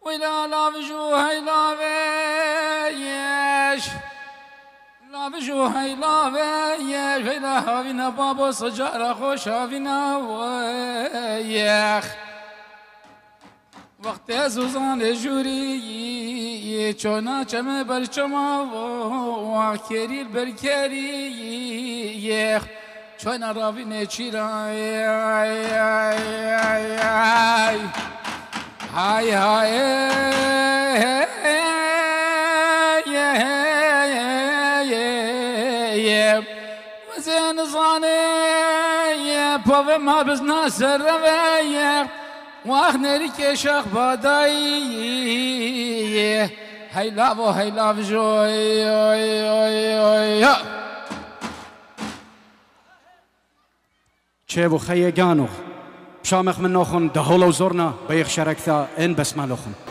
ولا لا بجو هاي لا بيش لا بجو هاي لا بيش ولا هاوينا بابا سجارة خوش هاوينا ويخ وقت زوزان جوری چونا چمه بر چما و کریل بر کری چونا راوی نچیرا های های وزين صاني بابا ما بزنا سر واخنري كشخ باداي هاي لافو هاي لاف جوي چه خیه گانوخ شامخ من نوخن دهولو زورنا بيخ شركتا ان بسمالوخن هادخ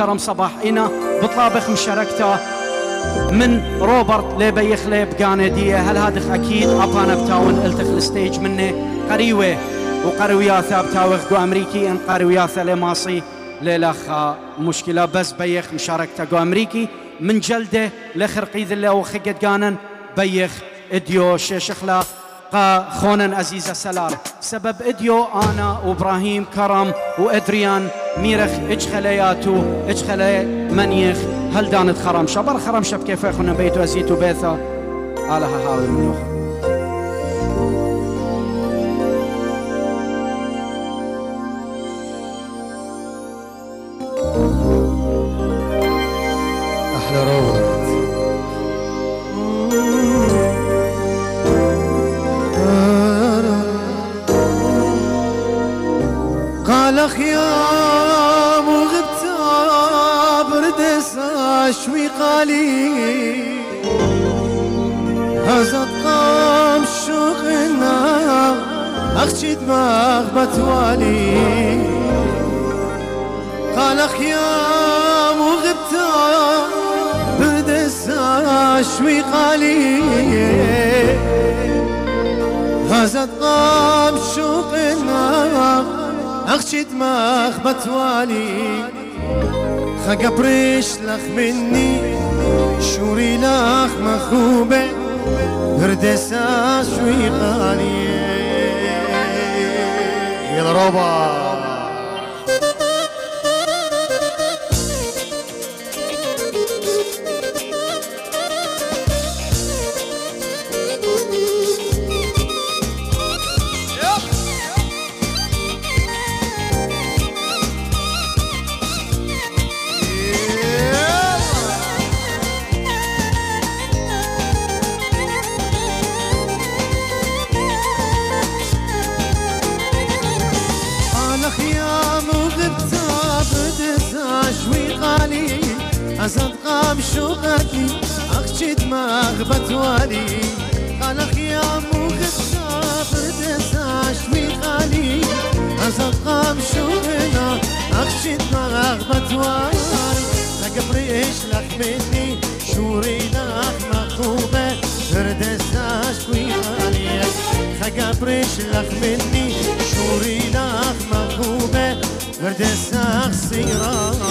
كرم صباح. إنا بطلابخ مشاركته من روبرت لبي يخلي بقاندية هل هادخ أكيد أبانا بتاون التخ الستيج منه. قريوة وقروياثا بتاوخ قو أمريكي إن قروياثا لماصي ليلخ مشكلة بس بيخ مشاركته قو أمريكي من جلده لخرقي ذله وخقت قانن بيخ اديو شيشخلا قا خونا أزيزة سلار سبب اديو أنا وإبراهيم كرم وإدريان ميرخ اجخلياتو اجخلي منيخ هل دانت خرم شبر خرم شب كيف اخونا بيتو ازيتو بيثا على هاوي منوخ دماغ بتوالي قال خيام وغبت شوي قالي هزت قام شوقنا اخشي دماغ بتوالي خقبرش لخ مني شوري لخ مخوبة هردسا شوي غالي قام شوقتي أخشي دماغ على خيام وغبت بدسا شوي غالي أزد قام شوقنا أخشي دماغ بتوالي لقبريش لك مني شوري لك مخوبة. هردسا شوي غالي خقبرش لك مني شوري لك مخوبة. هردسا صيراني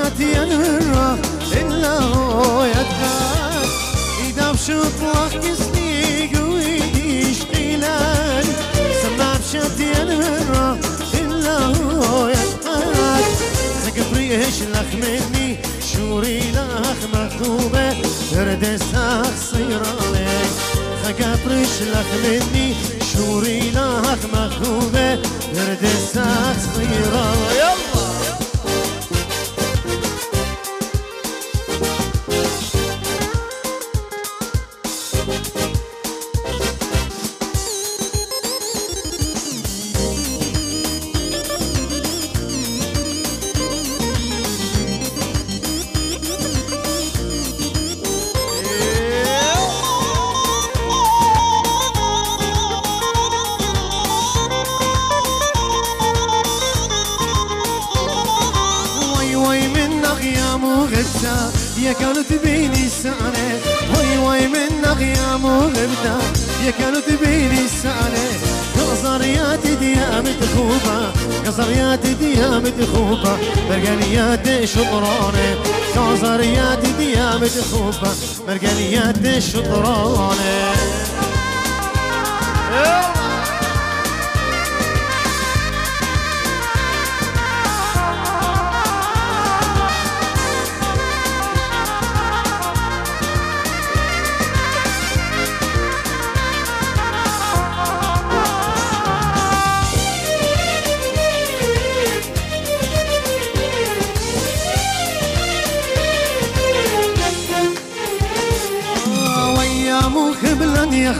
بشاتي الرا إلا هو يدهان إذا بشوت واكسني قويدي شخيلاني سما بشاتي الرا إلا هو يدهان خقبريش لخ مني؟ شوري لخ مكتوبة ترد ساخ صيراني خقبرش لخ مني؟ شوري لخ مكتوبة ترد ساخ صيراني يا كانوا تبيني سنة وي وي من غيام وغبتا يا كانوا تبيني سنة قصريات ديام تخوبة قصريات ديام تخوبة مرقانيات شطرانة. قصريات ديام تخوبة مرقانيات شطرانة.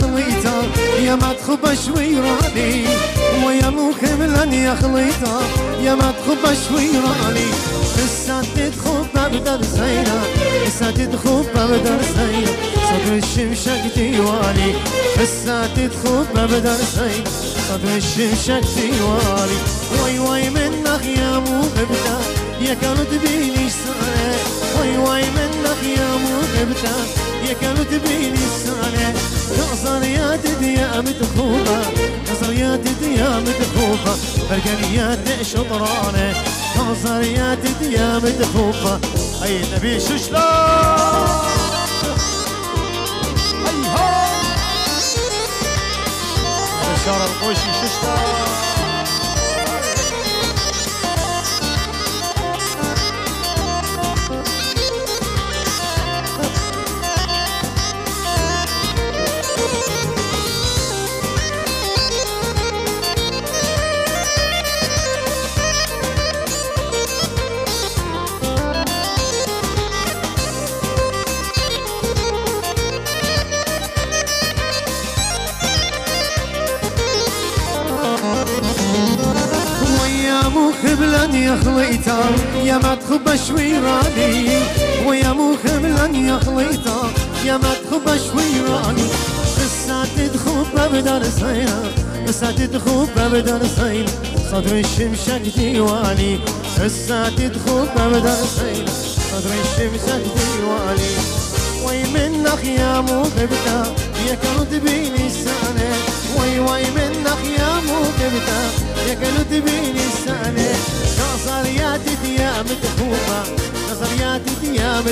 خبلا يا ما تخب شوي راني ويا مو خبلا يا خليتا يا ما تخب شوي راني. لسه تدخل ببدر زينة لسه تدخل ببدر زينة صدر الشمشك ديواني. لسه تدخل ببدر زينة صدر الشمشك ديواني. وي وي منك يا مو غبتا يا كانوا تبيني سنة وي وي منك يا مو غبتا يا كانوا تبيني سنة نظريات ديام تخوفة نظريات ديام تخوفة برقانيات شطرانة. نظريات ديام تخوفة أي نبي ششلا بشار القوشي ششلا مو خبلا يا ما تخب شوي راني ويا مو خبلا يا خليتا يا ما تخب شوي راني لسه تدخب بدر سينا لسه تدخب بدر سينا. صدر الشمشك ديواني لسه تدخب بدر سينا. صدر الشمشك ديواني. وي منك يا مو غبتا يا كانوا تبيني السنة وي وي منك يا مو غبتا يا كانوا تبيني السنة نظريات ديام تخوفة نظريات ديام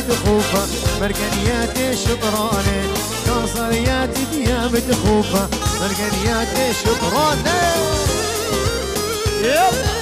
مركنيات شطرانة نظريات ديام مركنيات شطرانة يلا.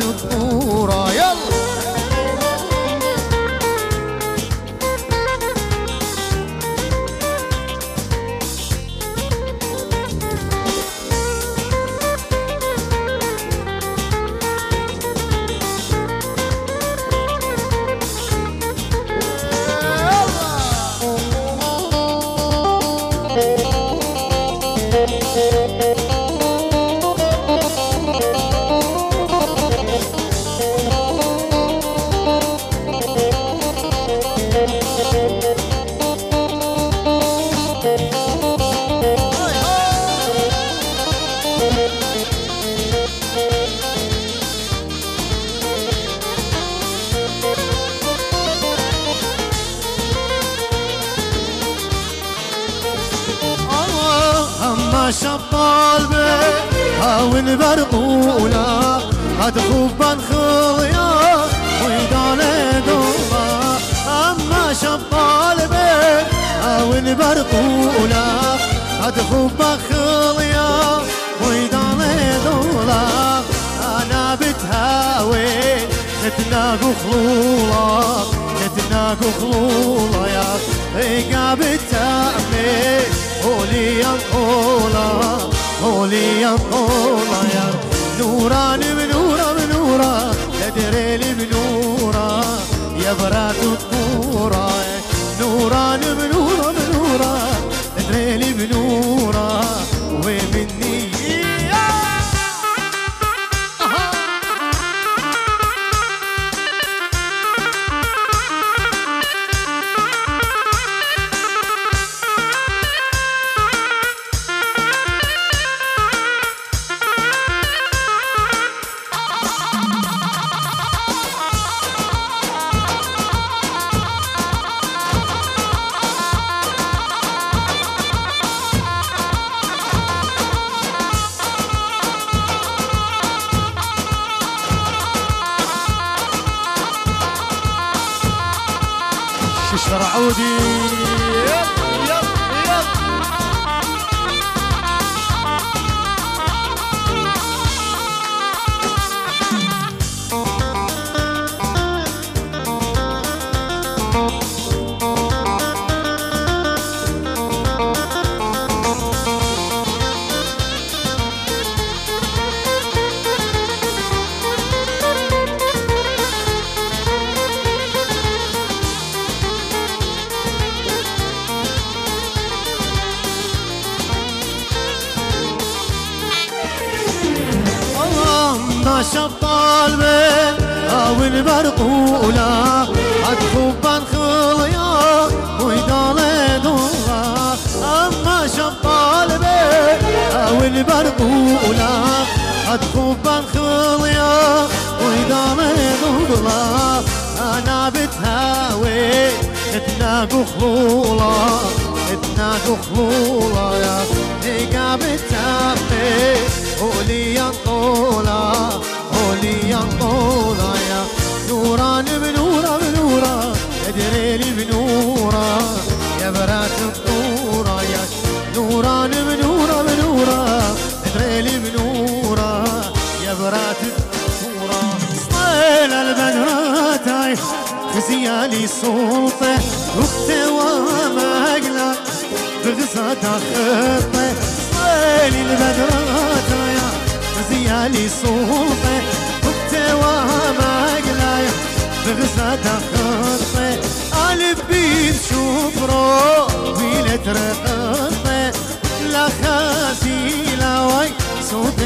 يا اشتر صوته وقته ومقلق بغزة خطة. صيل البدرات يا خزيالي صوته وقته ومقلق بغزة خطة. ألف بيت شفرو ويلة رقطه لا خزيلة وي صوت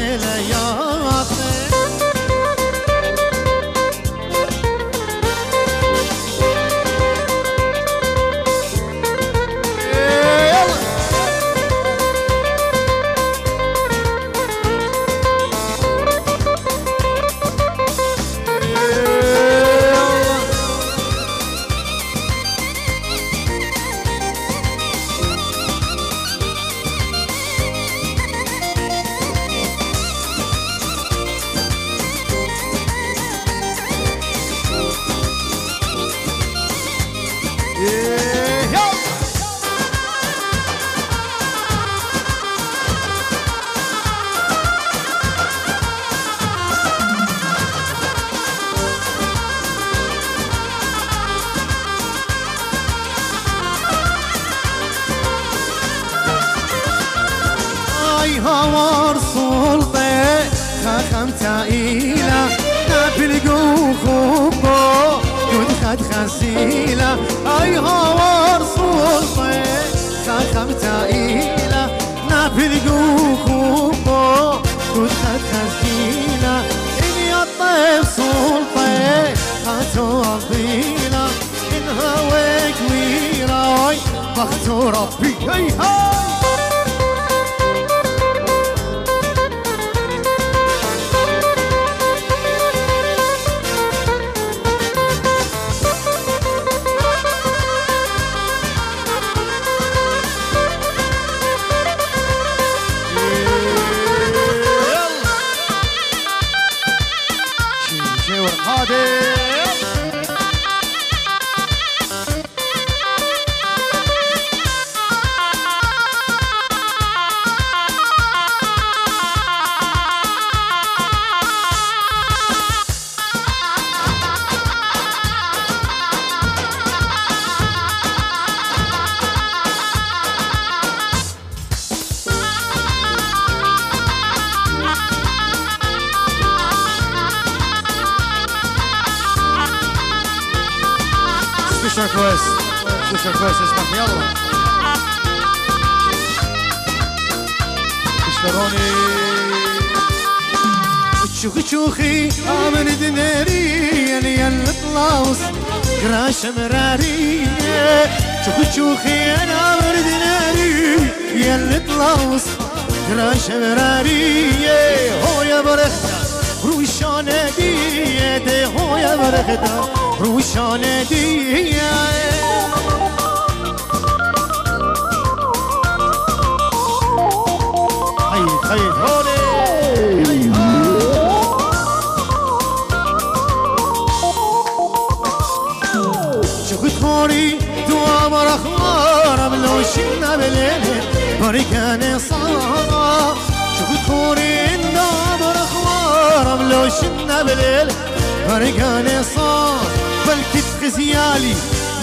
سبيشال كويس اسمح يلا اشتروني تشوخي تشوخي عمل دناري يا الطلاوس قراش مراري تشوخي تشوخي انا عمل دناري يا الطلاوس قراش مراري هو يا برختا روشانه دیه هو يا برختا روشانه دیه كان صارا شوف تخوري النوم رخوار لو شنا بليل كان صار بلكي تخزيالي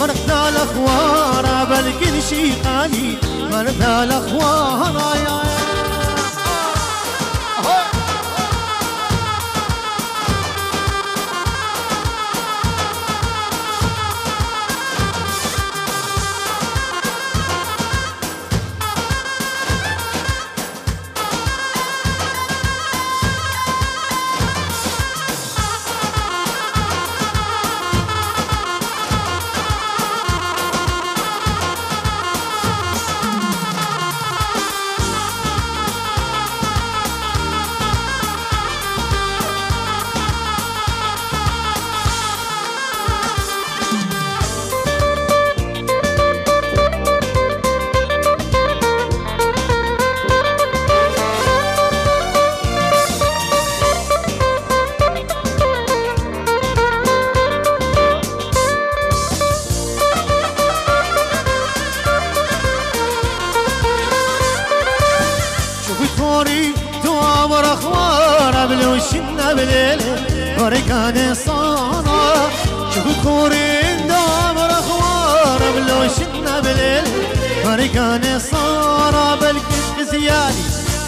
مرقنا الاخوار بلكي نشيقاني مرقنا الاخوار يا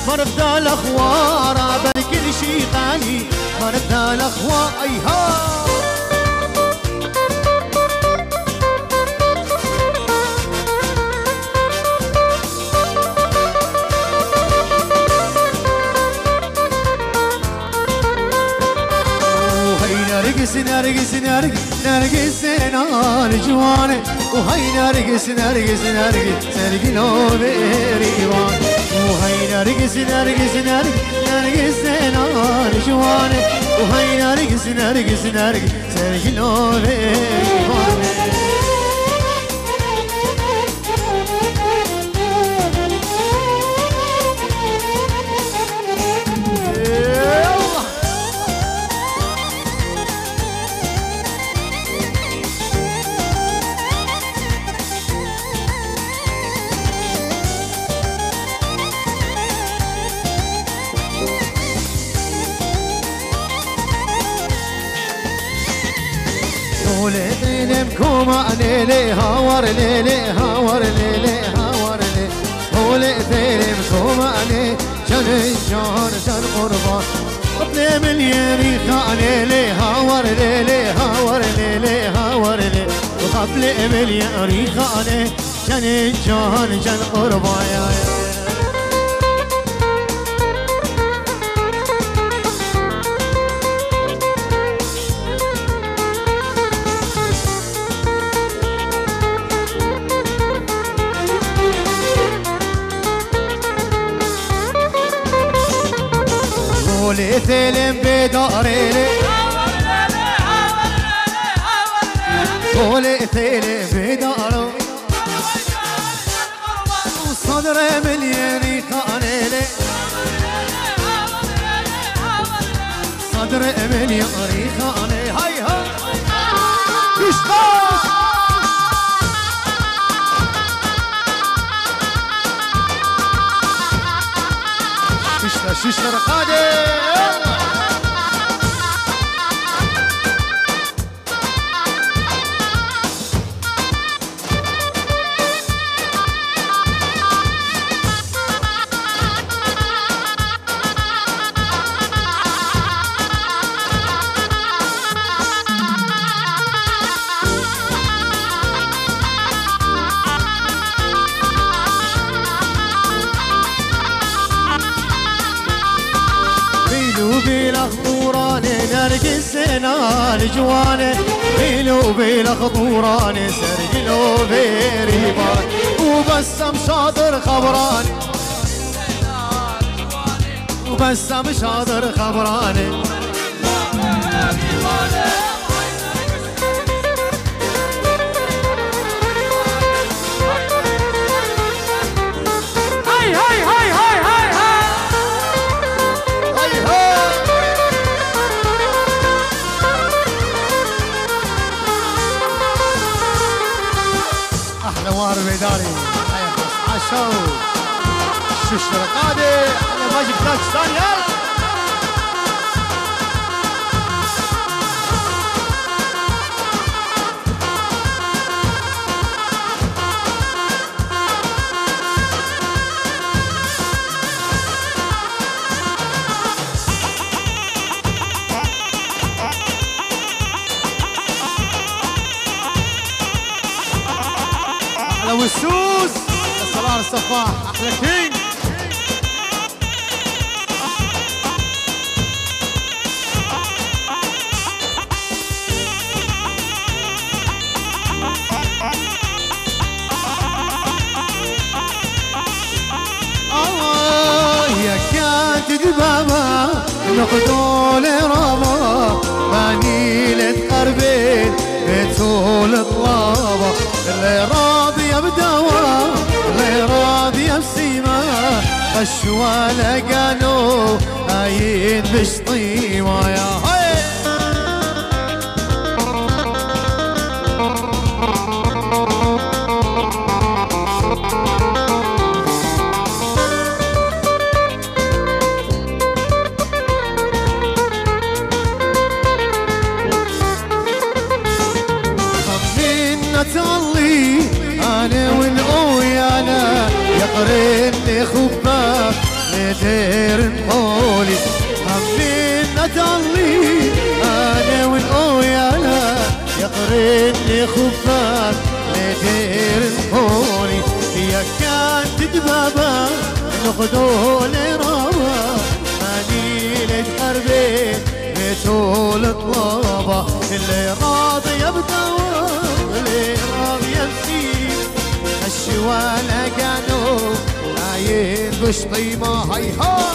زيالي مرفدا الاخوار بالكل شي غالي مرفدا الاخوار ايها نرقص نرقص نرقص نرقص نار جوانه وهي نرقص نرقص نرقص نرقص لو بريوان وهي نرجس نرجس نرجس نرجس نار جوانك وهي نرجس نرجس نرجس سجلوا في ليلي هاور ليلي هاور ليلي هاور لي هولي ثيلي مصوماني شن الشهر شن قربان قبل من يريخا ليلي هاور ليلي هاور ليلي هاور لي قبل من يريخا لي شن الشهر شن قربان يا يا وليت بداري وليت بداري وصدر مليان طانيلي صدري مليان طاني هاي هاي. تشتغل شو قادر. سرق السنة الجوانة قلوبي خطوراني سرق قلوبي ريبان وبسم شاطر خبراني وبسم شاطر خبراني خریداری اشو شش رقاده على واجب تاکستان یار Opa! Aqui! قشوة لقانو هايين بشطيمة لدير نقولي خمينا تعلي أنا والاويانا يقرني خباك لدير نقولي يا كانت دبابة نخدو لرابا ماني قربين بيتول طلابة اللي راضي بدوا اللي راضي بسير الشوالة كانوا عاين بشطيمة هاي هاي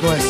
vergonha.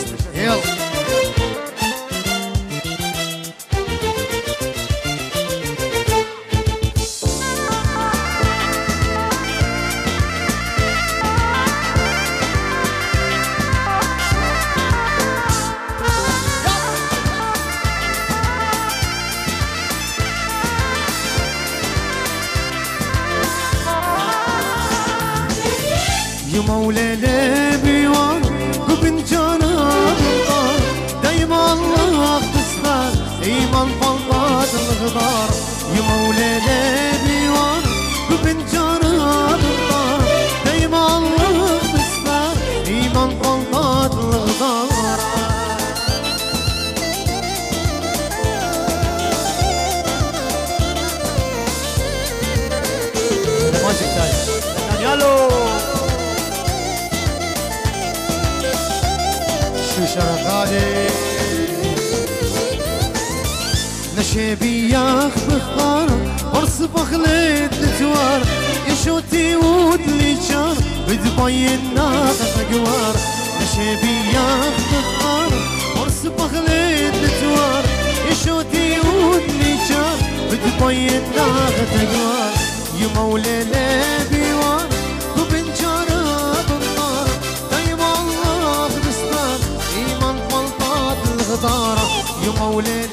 يا مولاي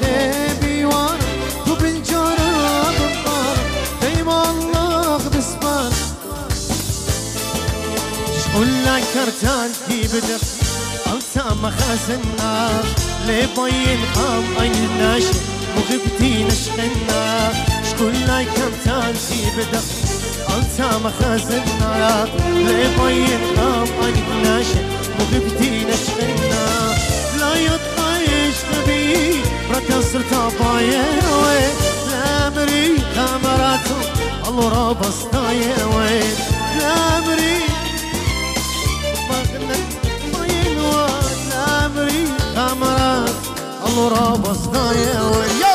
بيوان وبن جارات النار دايما الله بستان شقول لك كرتان كي بدق أنت مخازنا لبين قام عين ناشي مغبتي نشخنا شكون لاي كم تانسي بدق انت مخازنا ليبين قام انك وبكتي نشغلنا لا يطيش غبي بركة بايه لا مري كاميراتو الله رابس وين لا مري مغنى طاين لا مري كاميرات الله رابس وين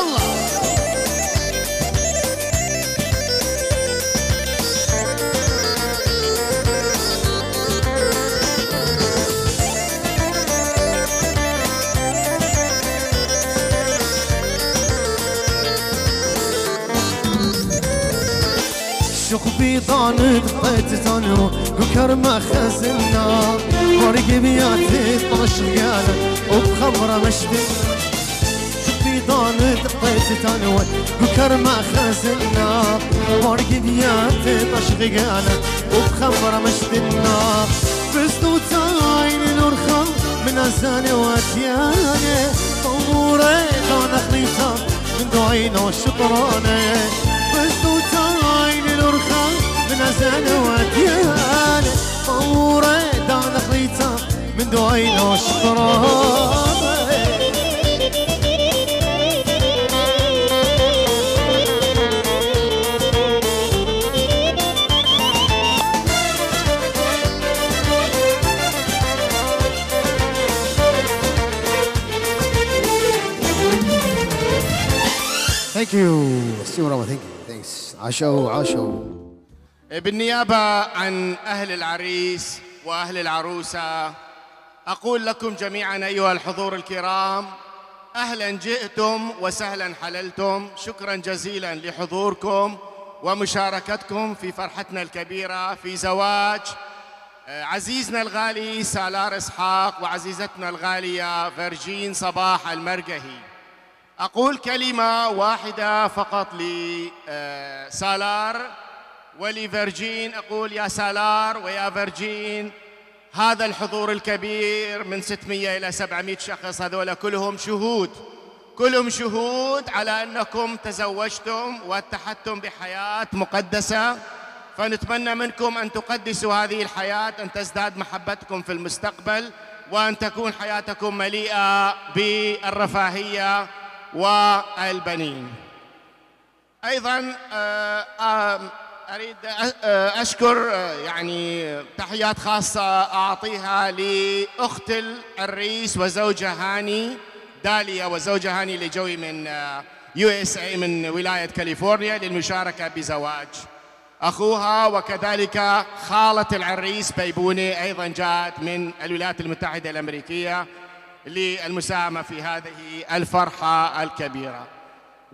يلا بيضان دقيت تانو وكر ما خزنا ورق بياتي طش قالت وبخمرة مشدنا بيضان دقيت تانو وكر ما خزنا ورق بياتي طش قالت وبخمرة مشدنا بسدو تاين نورخا من أزاني واتياني طموري دون خليطة من بسدو تاين نورخا سنوات يانا طورة دانا خليتا من دعين وشطران Thank you. Steve thank you. Thanks. عاشوا عاشوا بالنيابة عن أهل العريس وأهل العروسة أقول لكم جميعا أيها الحضور الكرام أهلا جئتم وسهلا حللتم شكرا جزيلا لحضوركم ومشاركتكم في فرحتنا الكبيرة في زواج آه، عزيزنا الغالي سالار إسحاق وعزيزتنا الغالية فرجين صباح المرقهي أقول كلمة واحدة فقط لسالار ولفرجين أقول يا سالار ويا فرجين هذا الحضور الكبير من 600 إلى 700 شخص هذول كلهم شهود. كلهم شهود على أنكم تزوجتم واتحدتم بحياة مقدسة. فنتمنى منكم أن تقدسوا هذه الحياة أن تزداد محبتكم في المستقبل وأن تكون حياتكم مليئة بالرفاهية والبنين. أيضا آه، أريد أشكر يعني تحيات خاصة أعطيها لأخت العريس وزوجها هاني داليا وزوجها هاني اللي جوي من USA من ولاية كاليفورنيا للمشاركة بزواج. أخوها وكذلك خالة العريس بيبوني أيضا جاءت من الولايات المتحدة الأمريكية للمساهمة في هذه الفرحة الكبيرة.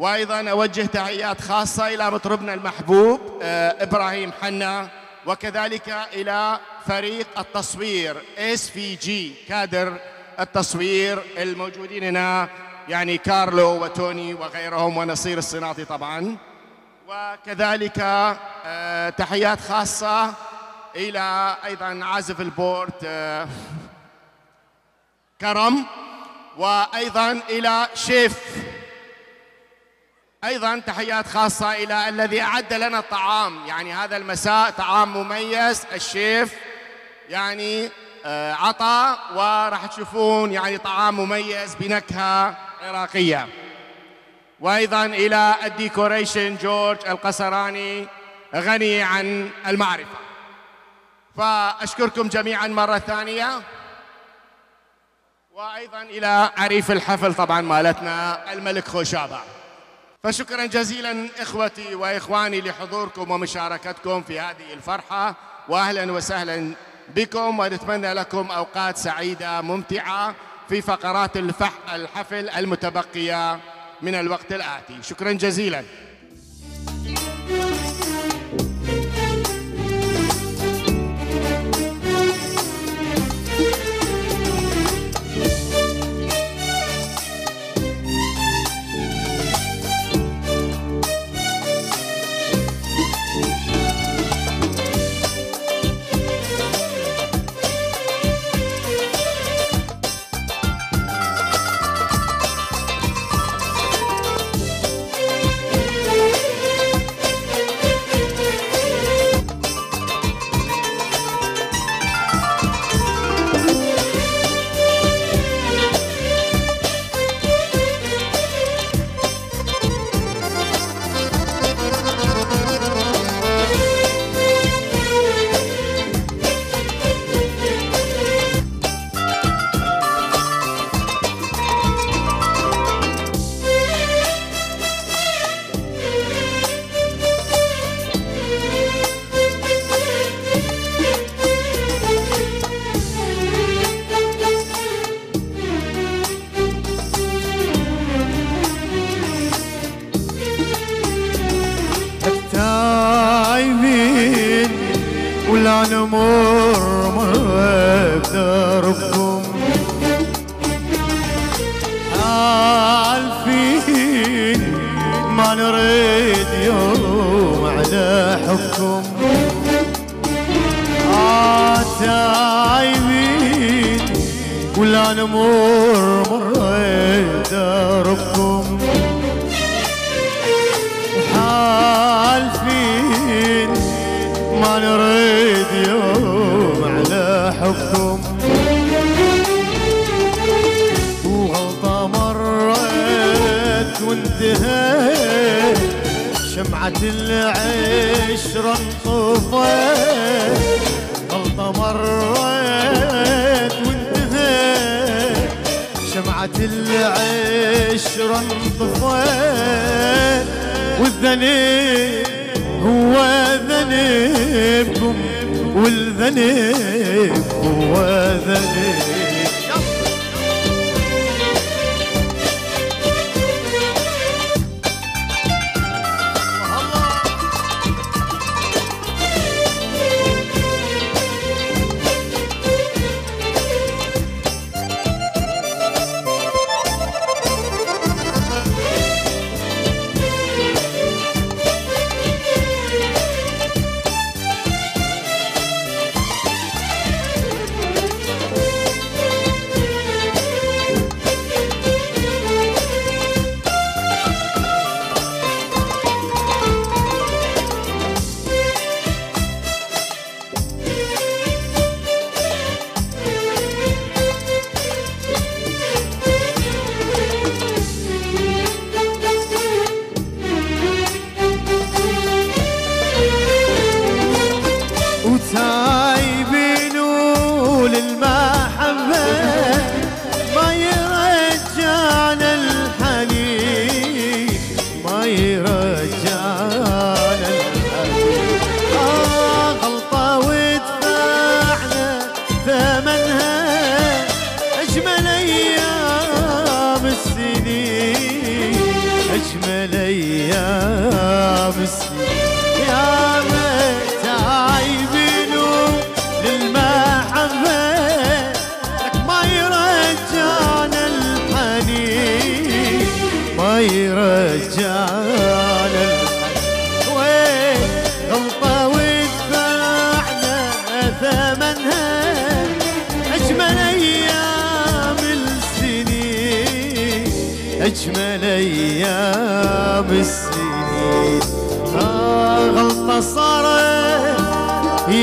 وأيضا أوجه تحيات خاصة إلى مطربنا المحبوب آه، إبراهيم حنا وكذلك إلى فريق التصوير SVG كادر التصوير الموجودين هنا يعني كارلو وتوني وغيرهم ونصير الصناطي طبعا. وكذلك آه، تحيات خاصة إلى أيضا عازف ال board آه، كرم وأيضا إلى شيف أيضا تحيات خاصة إلى الذي أعد لنا الطعام. يعني هذا المساء طعام مميز الشيف يعني آه، عطى وراح تشوفون يعني طعام مميز بنكهة عراقية. وأيضا إلى ال decoration جورج القصراني غني عن المعرفة. فأشكركم جميعا مرة ثانية. وأيضا إلى عريف الحفل طبعا مالتنا الملك خوشابة. فشكرا جزيلا إخوتي وإخواني لحضوركم ومشاركتكم في هذه الفرحة واهلا وسهلا بكم ونتمنى لكم أوقات سعيدة ممتعة في فقرات الحفل المتبقية من الوقت الآتي. شكرا جزيلا. نريد يوم على حبكم تايبين ولا نمر مر دربكم حالفين ما نريد يوم على حبكم وغلطة مرت وانتهت شمعة العشرة انطفت غلطة مرت وانتهت شمعة العشرة انطفت والذنب هو ذنبكم والذنب هو 就是。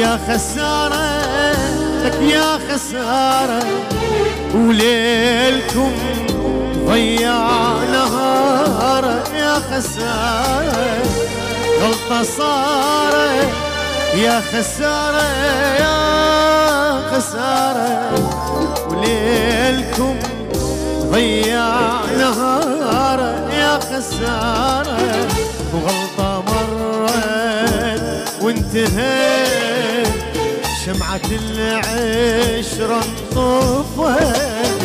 يا خسارة لك يا خسارة. وليلكم ضيع نهارة يا خسارة. غلطة صارت يا خسارة يا خسارة. وليلكم ضيع نهاره يا خسارة. وغلطة مرت وانتهت شمعة العشرة انطفت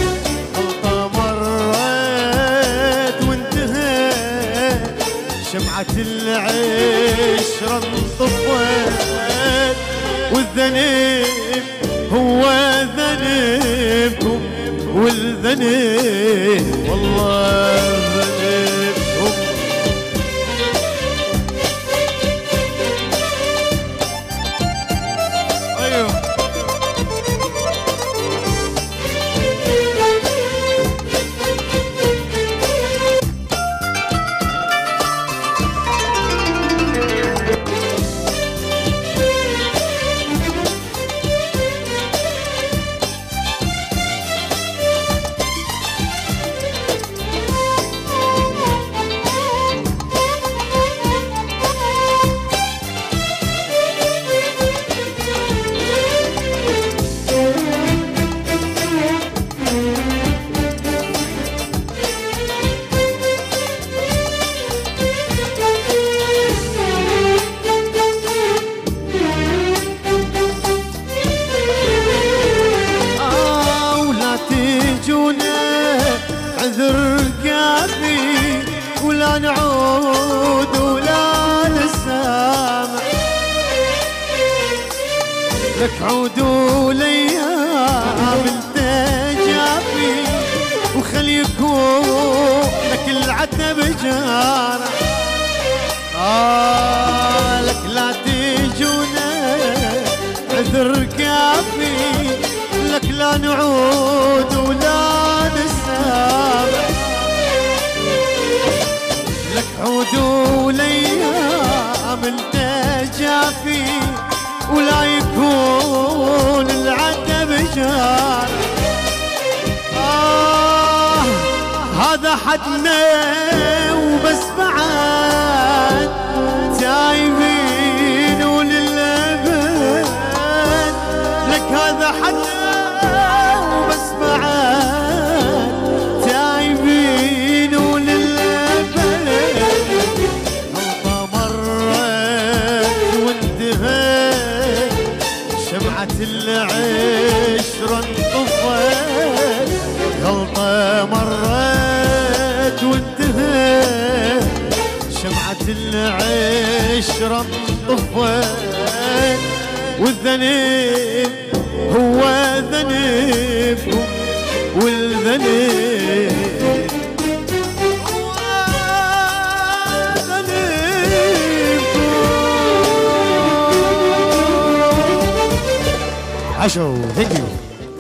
غلطة مرت وانتهت شمعة العشرة انطفت والذنب هو ذنبكم والذنب والله ذنبهم